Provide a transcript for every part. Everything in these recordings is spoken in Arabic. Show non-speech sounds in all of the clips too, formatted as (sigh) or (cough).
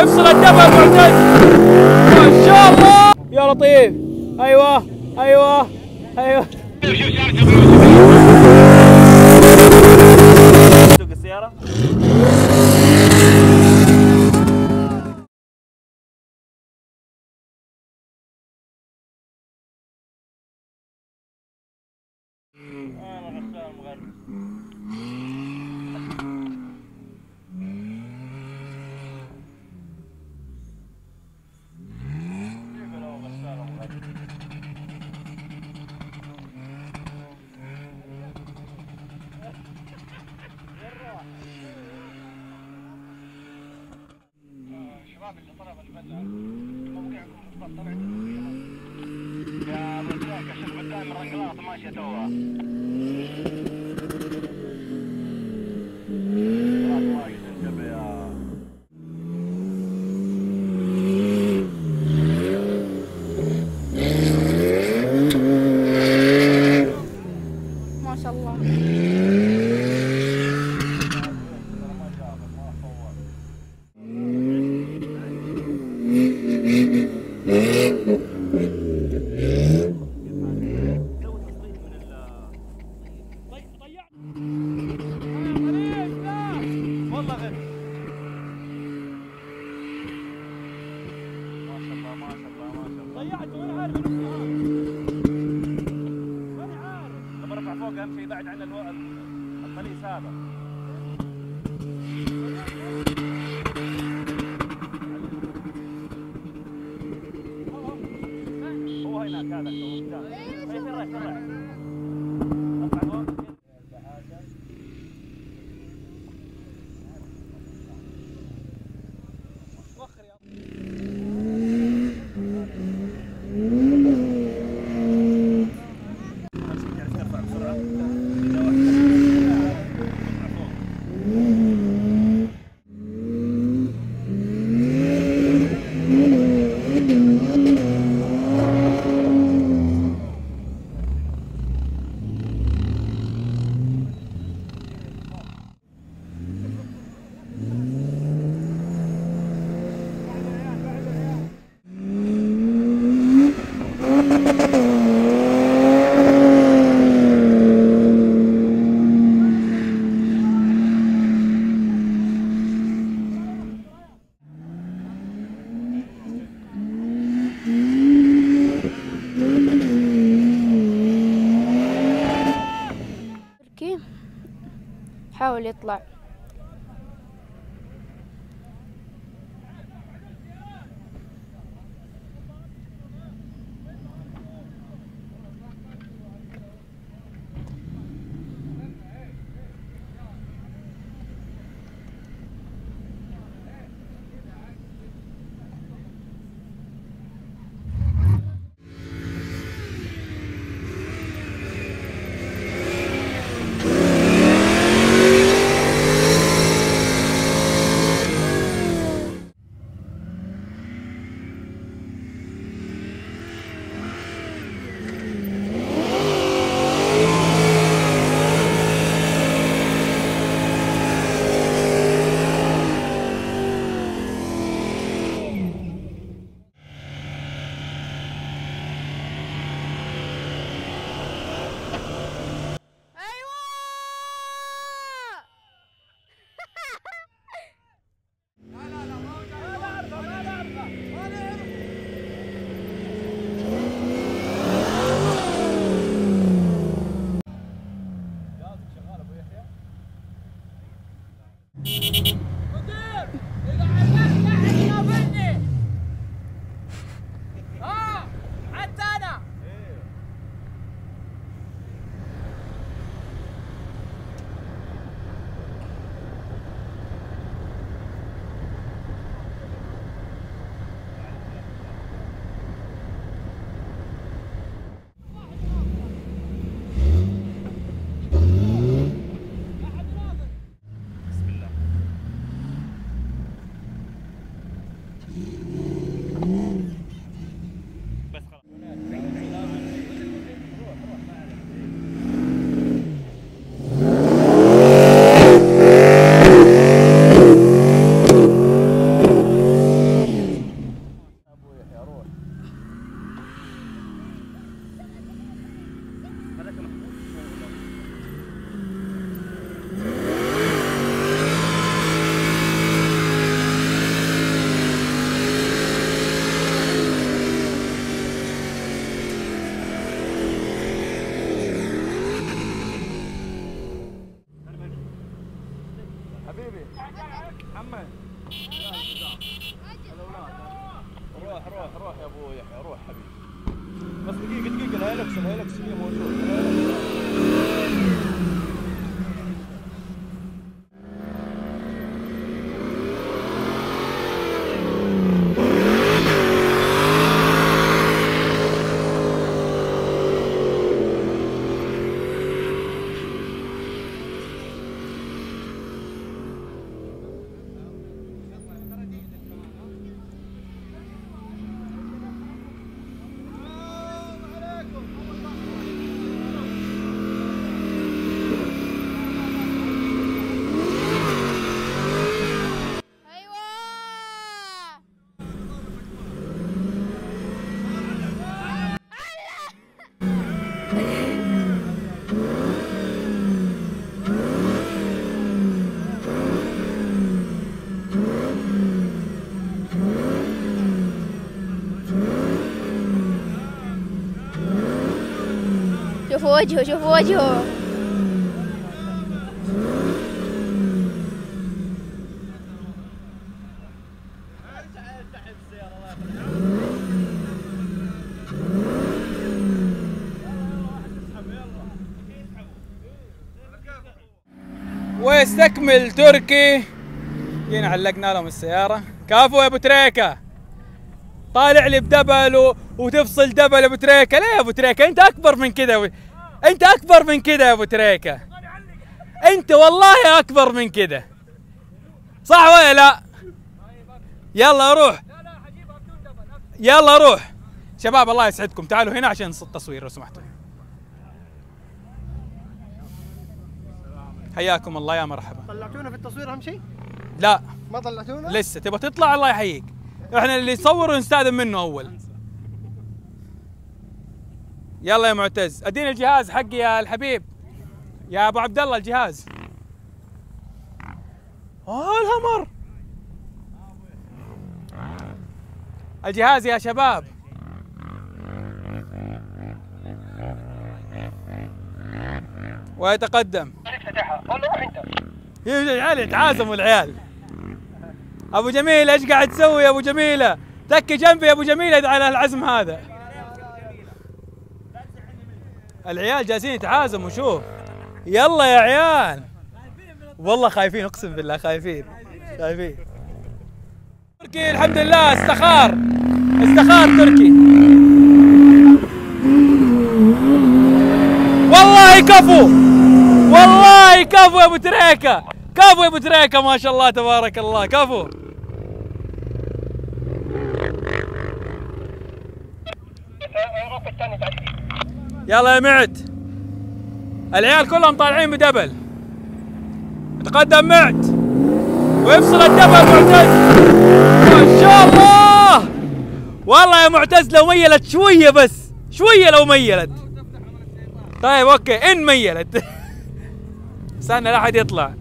ويفصل الدفع المعتز ما شاء الله. يا لطيف. أيوه. أيوه. أيوه. سوق السيارة. gonna. وجهه شوفوا وجهه. ويستكمل تركي. جينا علقنا لهم السيارة. كافو يا أبو تريكة. طالع لي بدبل و... وتفصل دبل أبو تريكة. ليه يا أبو تريكة؟ أنت أكبر من كذا. انت اكبر من كذا يا ابو تريكة. انت والله اكبر من كذا صح ولا لا؟ يلا روح. يلا روح. شباب الله يسعدكم. تعالوا هنا عشان التصوير لو سمحتوا. حياكم الله يا مرحبا. طلعتونا في التصوير أهم شيء؟ لا. ما طلعتونا؟ لسه تبغى تطلع؟ الله يحييك. إحنا اللي يصور ونستأذن منه أول. يلا يا معتز. اديني الجهاز حقي يا الحبيب. يا أبو عبد الله الجهاز. آه الهمر. الجهاز يا شباب. ويتقدم. العيال يتعازموا العيال. أبو جميله إيش قاعد تسوي يا أبو جميلة؟ تكي جنبي يا أبو جميلة على العزم هذا. العيال جالسين يتعازموا شوف. يلا يا عيال. والله خايفين اقسم بالله خايفين. خايفين. تركي الحمد لله. استخار. استخار تركي. والله كفو. والله كفو يا أبو تريكة. كفو يا أبو تريكة ما شاء الله تبارك الله. كفو. الثاني يلا يا معد. العيال كلهم طالعين ب double. يتقدم معد. ويفصل ال double معتز. ما شاء الله! والله يا معتز لو ميلت شوية بس. شوية لو ميلت. طيب okay. إن ميلت. (laughs) استنى لا أحد يطلع.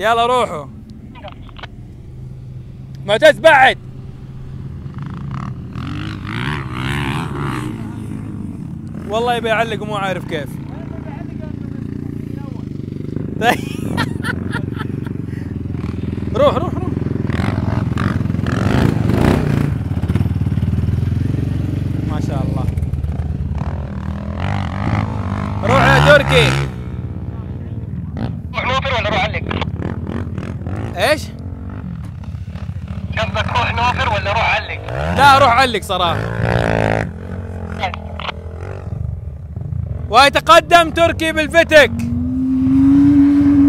يلا روحوا. معتز بعد. والله يبي يعلق ومو عارف كيف. طيب. (laughs) روح روح روح. ما شاء الله. روح يا تركي روح نوفر ولا روح علق إيش؟ قصدك روح نوفر ولا روح علق لا روح علق صراحة. ويتقدم تركي بالفتك.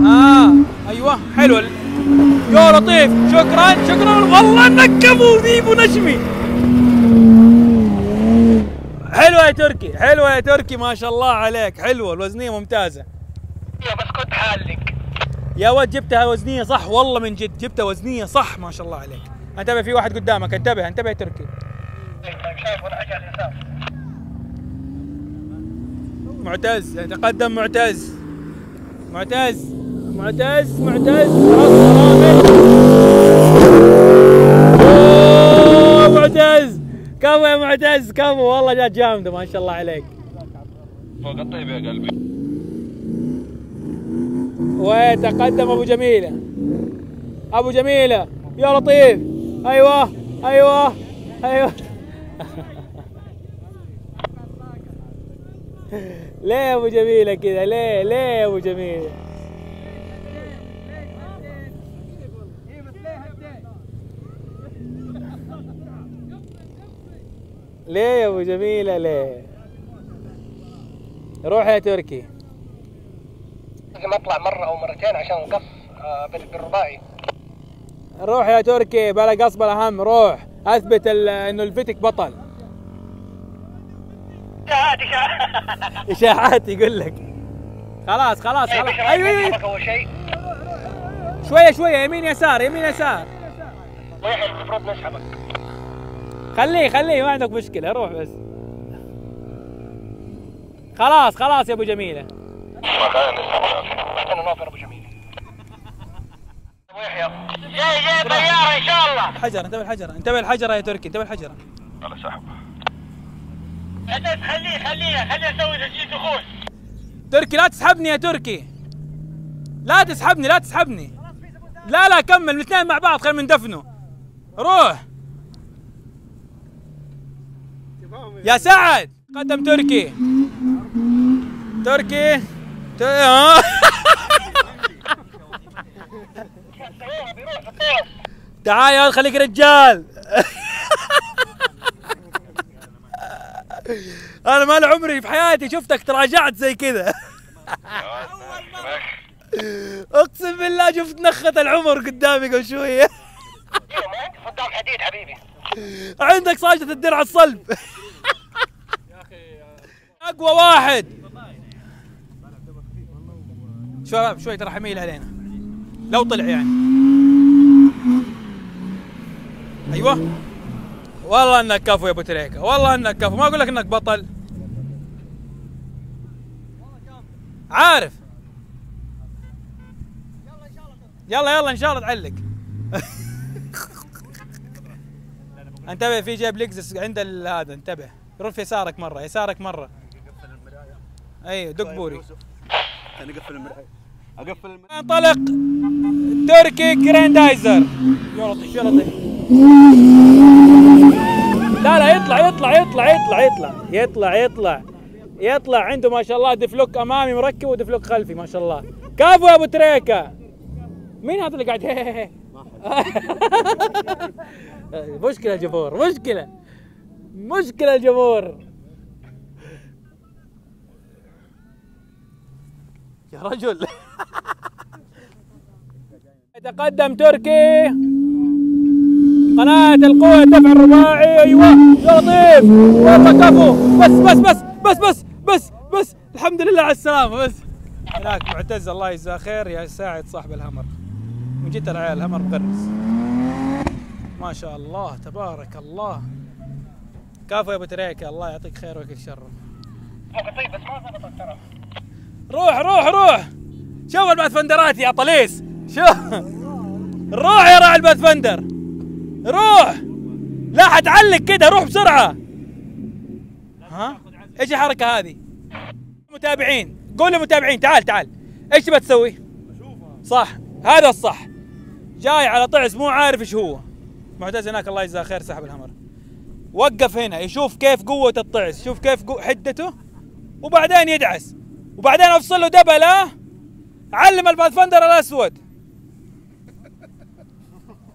آه أيوه حلو. يا لطيف. شكرا شكرا. والله كفو ذيب ونشمي حلوة يا تركي حلوة يا تركي ما شاء الله عليك. حلوة الوزنية ممتازة. يا بس كنت حالق يا ولد جبتها وزنية صح؟ والله من جد جبتها وزنية صح ما شاء الله عليك. انتبه في واحد قدامك. انتبه انتبه يا تركي. طيب شايف ولا حاجة على اليسار معتز يتقدم معتز. معتز معتز معتز خلاص. أوه، معتز. كفو يا معتز كفو والله جات جامدة ما شاء الله عليك. فوق الطيب يا قلبي. ويتقدم أبو جميلة؟ أبو جميلة يا لطيف. أيوه أيوه أيوه. (laughs) ليه يا أبو جميلة كذا ليه؟ ليه يا أبو جميلة؟ ليه يا أبو جميلة؟ ليه؟ روح يا تركي. لازم أطلع مرة أو مرتين عشان نقص آه، بال- بالرباعي. روح يا تركي بلا قص بلا هم روح. أثبت إنه الفتك بطل. إشاعات إشاعات. إشاعات يقول لك. خلاص خلاص طيب خلاص. أيوه. أيوه أول شيء. شوية شوية يمين يسار يمين يسار. ويحيى المفروض نسحبك. خليه خليه ما عندك مشكلة روح بس. خلاص خلاص يا أبو جميلة. بعدين نوفر أبو جميل ابو يحيى جاي جاي طيارة إن شاء الله. حجر انتبه الحجر انتبه الحجرة يا تركي انتبه الحجرة. على خليه خليه خليه أسوي تسجيل دخول تركي لا تسحبني يا تركي. لا تسحبني لا تسحبني. لا لا كمل الاثنين مع بعض خلينا ندفنه. روح. يا سعد قدم تركي. تركي. (laughs) تعال يا خليك رجال. (laughs) أنا ما عمري في حياتي شفتك تراجعت زي كذا. أقسم بالله شفت نخة العمر قدامي قبل شوية. صدام حديد حبيبي عندك صاجة الدرع الصلب. أقوى واحد. شباب شوي ترى حميل علينا. لو طلع يعني. أيوه. والله إنك كفو يا أبو تريكة. والله إنك كفو. ما أقول لك إنك بطل. عارف. يلا يلا إن شاء الله تعلق. (laughs) انتبه في جيب لكزس عند ال- هذا انتبه. رف يسارك مرة يسارك مرة. أيوه دق بوري. أنا اقفل المرحله أقفل انطلق تركي جراندايزر. يا لطيف يا لطيف لا لا يطلع يطلع يطلع يطلع يطلع يطلع يطلع يطلع. عنده ما شاء الله دفلوك أمامي مركب ودفلوك خلفي ما شاء الله. كفو يا أبو تريكة. مين هذا اللي قاعد (laughs) مشكلة الجمهور مشكلة مشكلة الجمهور. يا رجل. يتقدم تركي. قناة القوة الدفع الرباعي أيوه. يا لطيف. والله كفو بس بس بس بس بس بس بس. الحمد لله على السلامة بس. هناك معتز الله يجزاه خير يا ساعد صاحب الهمر. من جد العيال الهمر مغرز ما شاء الله تبارك الله. كفو يا ابو تريكه الله يعطيك خير ويكفيك شر. طيب بس ما ضبطت ترى. روح روح روح. شوف الباثفندرات يا طليس. شوف (laughs) روح يا راعي الباثفندر روح. لا حتعلق كده روح بسرعة. ها؟ إيش الحركة هذه؟ متابعين. قول للمتابعين تعال تعال. إيش تبى تسوي؟ صح. هذا الصح. جاي على طعس مو عارف إيش هو. معتز هناك الله يجزاه خير سحب الهمر. وقف هنا يشوف كيف قوة الطعس. شوف كيف. حدته وبعدين يدعس. وبعدين أفصل له دبلة علم الباثفندر الأسود.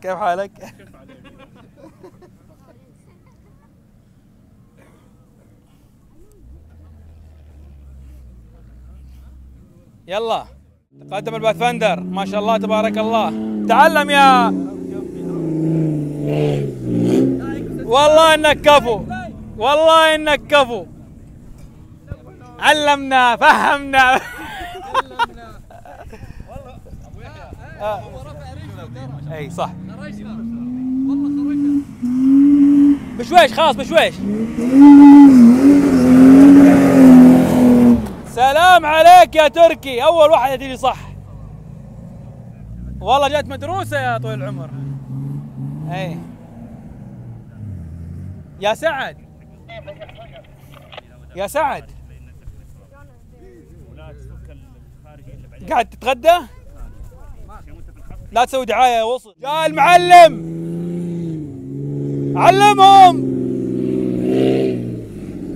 كيف حالك؟ يلا. تقدم الباثفندر. ما شاء الله تبارك الله. تعلم يا والله إنك كفو. والله إنك كفو. علمنا فهمنا. آه. اي صح. بشويش خلاص بشويش. سلام عليك يا تركي. أول واحد تجي صح. والله جات مدروسة يا طويل العمر. اي. يا سعد. يا سعد. قاعد تتغدى؟ لا تسوي دعاية وصل. جاء المعلم! علمهم!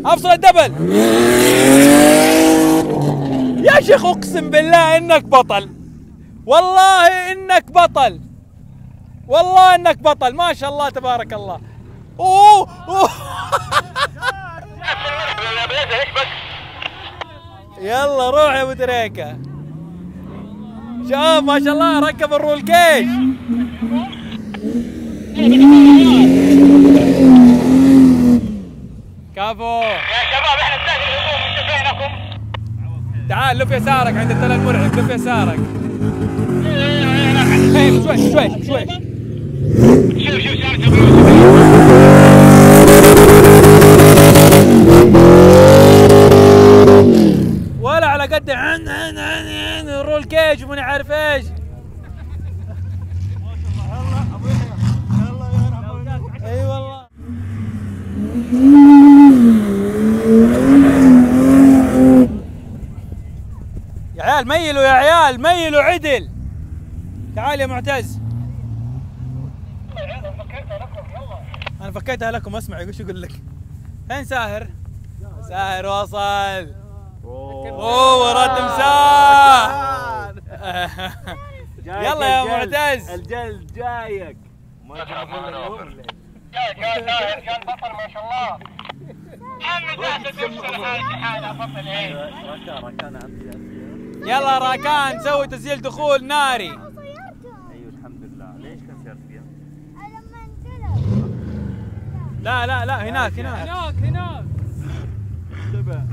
أفصل الدبل! يا شيخ أقسم بالله إنك بطل. والله إنك بطل. والله إنك بطل. ما شاء الله تبارك الله. أوه, أوه. (laughs) يلا روح يا أبو تريكه شوف ما شاء الله ركب الرول كيش كفو. يا شباب إحنا نستهدف الهجوم انتبهناكم تعال لف يسارك عند التل المرعب لف يسارك. (laughs) شوي شوي شوي. شوف شوف ولا على قد عن عن عن عن. كيج ومن عارف إيش. أي والله. يا عيال ميلوا يا عيال ميلوا عدل. تعال يا معتز. أنا فكيتها لكم أسمع إيش يقول لك. فين ساهر؟ ساهر وصل. أوه. ورا تمساح يلا يا معتز. الجلد جايك. ما كان كان كان بطل ما شاء الله. عمي بطل إيه. يلا راكان سوي تسجيل دخول ناري. أيوه الحمد لله. ليش كسرت فيها؟ لا لا لا هناك هناك. هناك هناك.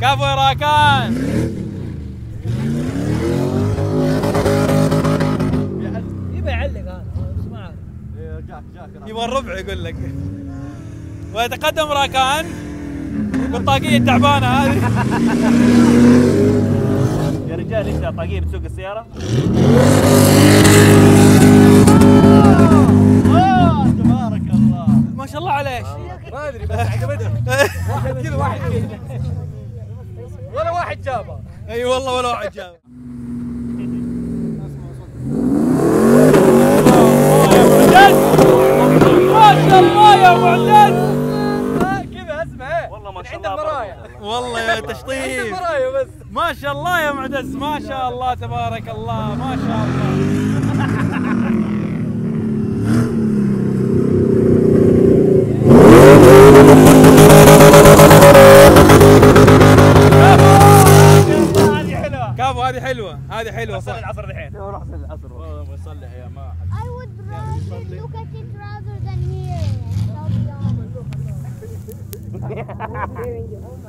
كفو يا راكان. يبغى الربع يقول لك. ويتقدم راكان. بالطاقية التعبانة هذه. (laughs) يا رجال انت طاقية بتسوق السيارة؟ تبارك الله ما شاء الله عليك. ما أدري بس عجبتني واحد (laughs) كذا واحد كذا ولا واحد جابها أي والله ولا واحد جاب ما شاء الله يا معتز. كذا اسمع إيه والله ما شاء الله المرايا والله يا تشطيب المرايا بس ما شاء الله يا معتز. ما شاء الله تبارك الله. ما شاء الله. هذه حلوة كفو هذه حلوة. هذه حلوة صح. العصر الحين روح احسن العصر. والله بصلح يا ما. Rather look at it rather than honest.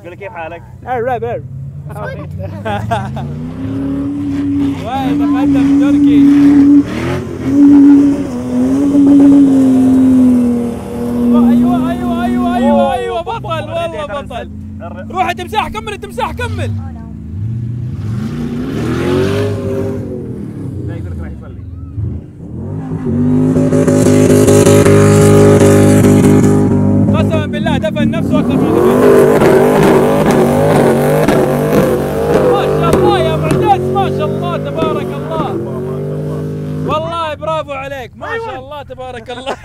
قول كيف حالك؟ ويتقدم تركي أيوه أيوه أيوه أيوه أيوه بطل والله بطل روح التمساح كمل التمساح كمل. تبارك الله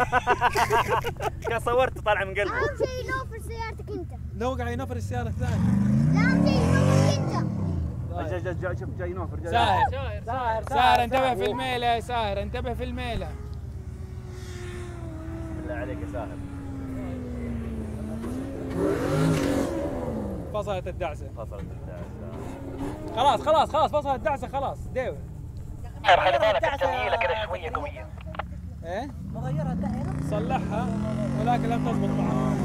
كان (laughs) صورت طالع من قلبه أهم شيء نوفر سيارتك أنت. لو قاعد ينفر السيارة الثانية. لا أهم شيء نوفر أنت. جاي جاي جاي شوف جاي نوفر جاي. ساهر. ساهر انتبه في الميلة يا ساهر انتبه في الميلة. بالله عليك يا ساهر. فصلت الدعسة. فصلت الدعسة. خلاص خلاص خلاص فصلت الدعسة خلاص. ديوي. خلي بالك التمييله كذا شوية قوية. إيه؟ مغيرها الدائره صلحها ولكن لم تضبط معه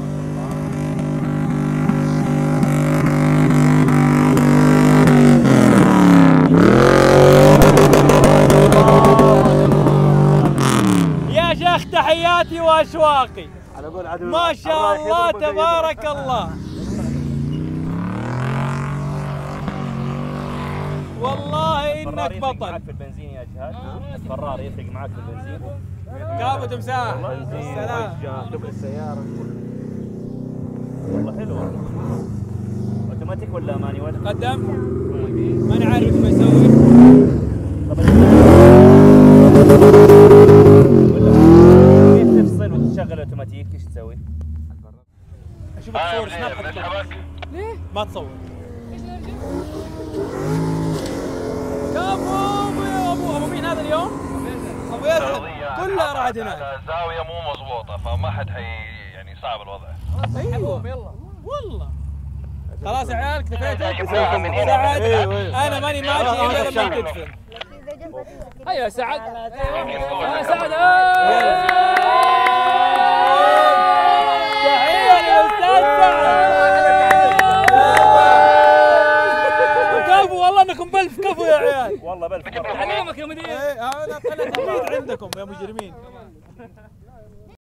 يا شيخ تحياتي وأشواقي. على قول عدو ما شاء الله تبارك الله. والله إنك يفرق بطل. معك في البنزين يا جهاد. فرار يفرق معك في البنزين. كابو تمساح. سلام شوف السيارة. والله حلوة أوتوماتيك ولا مانيوال؟ قدم. ماني. عارف إيش بيسوي. كيف تفصل وتشغل أوتوماتيك؟ إيش تسوي؟ أشوفك تصور سناب ليه؟ ما تصور. كفو ابو أبو أبو مين هذا اليوم؟ أبو يزن كلها راحت هناك الزاويه مو مضبوطة فما حد حي يعني صعب الوضع. أيوه. يلا. والله. خلاص يا عيال هنا. سعد. أنا ماني ماشي الا لما تدفن أيوه سعد سعد يا عيال. والله بلف. تعليمك يا مدير عندكم يا مجرمين.